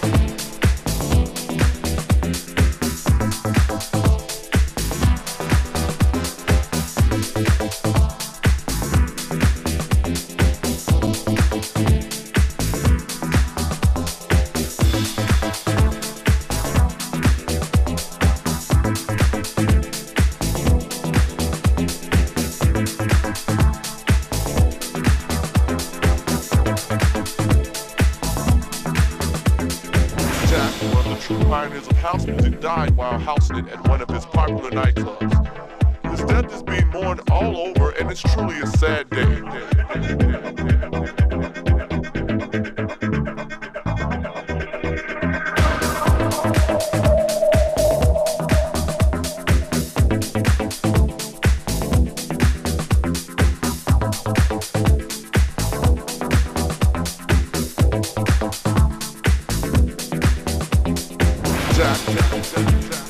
Bye. true. Pioneers of house music died while housing at one of his popular nightclubs. His death is being mourned all over, and it's truly a sad day. faire comme ça.